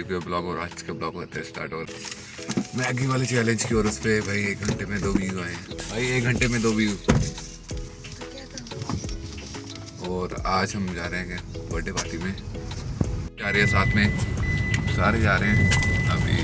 हुए ब्लॉग और आज का ब्लॉग होता है स्टार्ट और मैगी वाले चैलेंज की और उस पर भाई एक घंटे में दो व्यू आए भाई एक घंटे में दो व्यू और आज हम जा रहे हैं बर्थडे पार्टी में। जा रहे हैं साथ में। सारे जा रहे हैं। अभी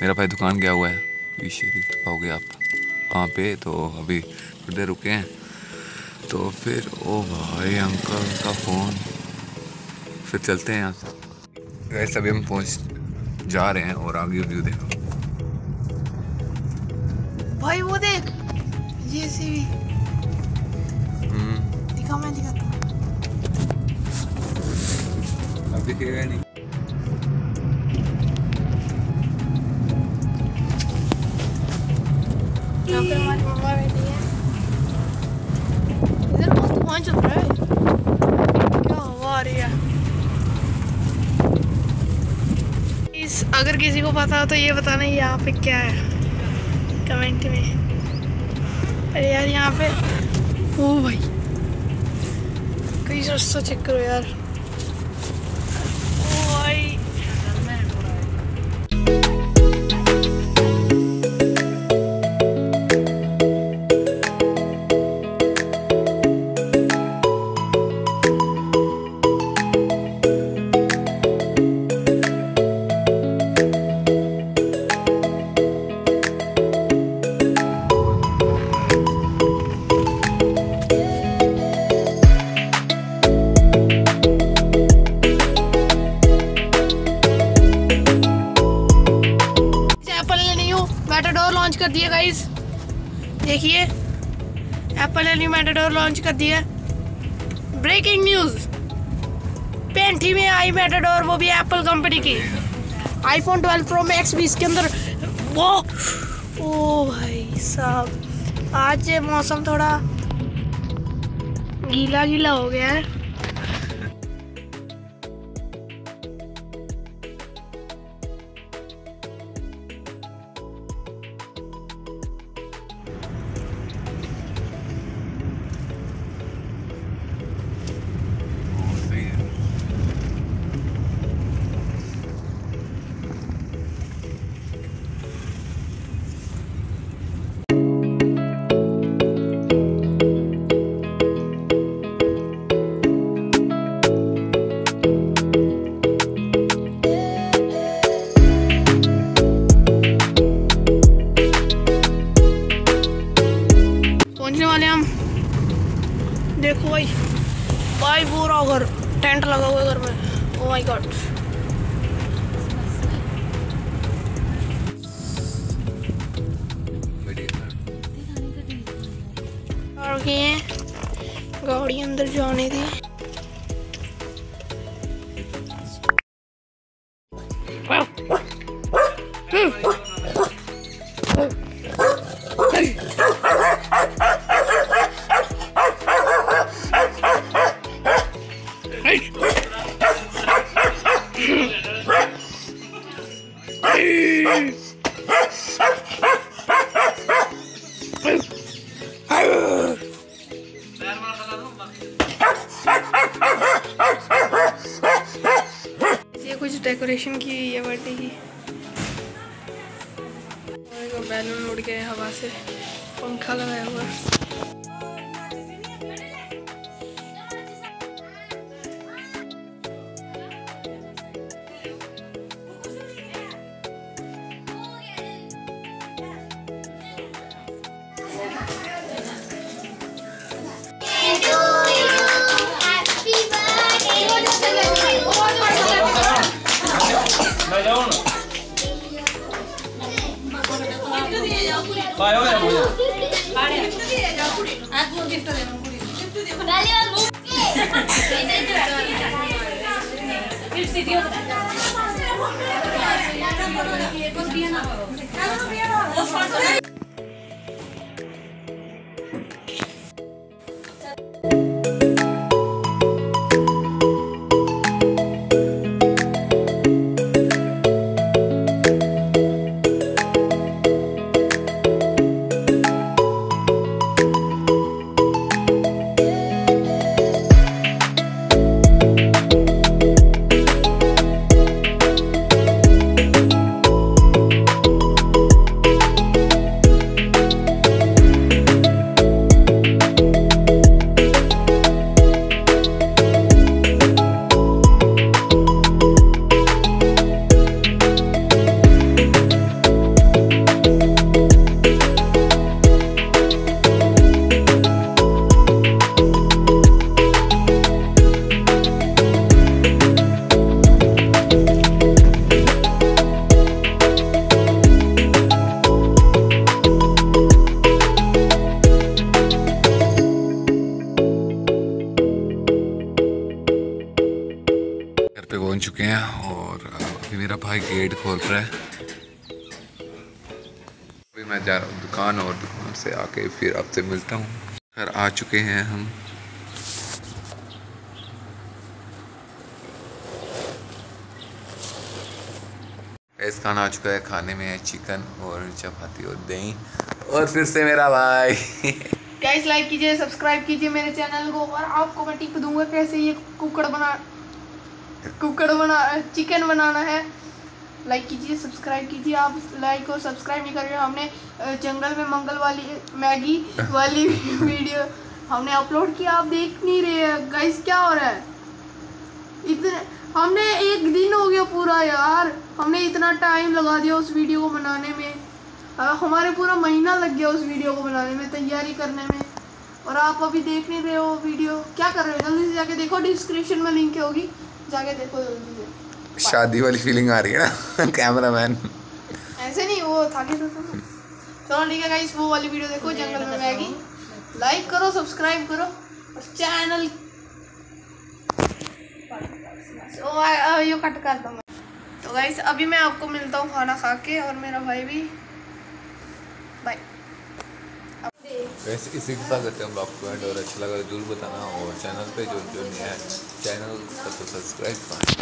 मेरा भाई दुकान गया हुआ है। पीछे दिख पाओगे आप वहाँ पे तो अभी थोड़ी देर रुके हैं। तो फिर ओ भाई अंकल का फ़ोन। फिर चलते हैं यहाँ से। वैसे अभी हम पहुँच जा रहे हैं और आगे व्यू देखो। भाई वो देख। ये सी भी हम्म, दिखा मैं दिखाता अब दिखेगा नहीं। अगर किसी को पता हो तो ये बताना यहाँ पे क्या है। कमेंट में। अरे यार, यहाँ पे ओ भाई। कोई रास्ता चेक करो यार। एप्पल ने न्यू मेटाडोर लॉन्च कर दिया ब्रेकिंग न्यूज़ पेंटी में आई मेटाडोर वो भी एप्पल कंपनी की। आईफोन 12 प्रो मैक्स भी इसके अंदर। वो ओ भाई साहब, आज मौसम थोड़ा गीला गीला हो गया है। पहुँचने वाले हम। देखो भाई भाई पूरा घर, टेंट लगा हुआ है घर में। ओ माय गॉड गाड़ी अंदर जाने दी। ये कुछ डेकोरेशन की हुई है, बर्थडे की। बैलून उड़ गए हवा से। पंखा लगाया हुआ Vale, vamos a la Vale, हैं और अभी मेरा भाई गेट खोल रहा है। अभी मैं जा रहा हूँ दुकान और दुकान से आके फिर आपसे मिलता हूँ। घर आ चुके हैं हम। इस खाना आ चुका है खाने में है चिकन और चपाती और दही और फिर से मेरा भाई। गाइस लाइक कीजिए सब्सक्राइब कीजिए मेरे चैनल को और आपको मैं टिप दूँगा कैसे ये कुकड़ बना कुकड़ बना चिकन बनाना है। लाइक कीजिए सब्सक्राइब कीजिए। आप लाइक और सब्सक्राइब नहीं कर रहे हमने जंगल में मंगल वाली मैगी वाली वीडियो हमने अपलोड किया आप देख नहीं रहे गाइस क्या हो रहा है? इतने हमने एक दिन हो गया पूरा यार। हमने इतना टाइम लगा दिया उस वीडियो को बनाने में। हमारे पूरा महीना लग गया उस वीडियो को बनाने में तैयारी करने में। और आप अभी देख नहीं रहे हो वीडियो। क्या कर रहे हो? जल्दी से जाके देखो डिस्क्रिप्शन में लिंक होगी। जाके देखो जल्दी से। शादी वाली फीलिंग आ रही है ना कैमरा मैन ऐसे नहीं वो था कि तो चलो ठीक है गाइस वो वाली वीडियो देखो जंगल में मैगी। लाइक करो सब्सक्राइब करो और चैनल ओ आ- आ, यो कट कर दूँगा तो गाइस अभी मैं आपको मिलता हूँ खाना खा के और मेरा भाई भी। बाय वैसे इसी के साथ करते हैं ब्लॉग पॉइंट और अच्छा लगा तो ज़रूर बताना और चैनल पे जो जो नया है, चैनल को तो सब्सक्राइब करना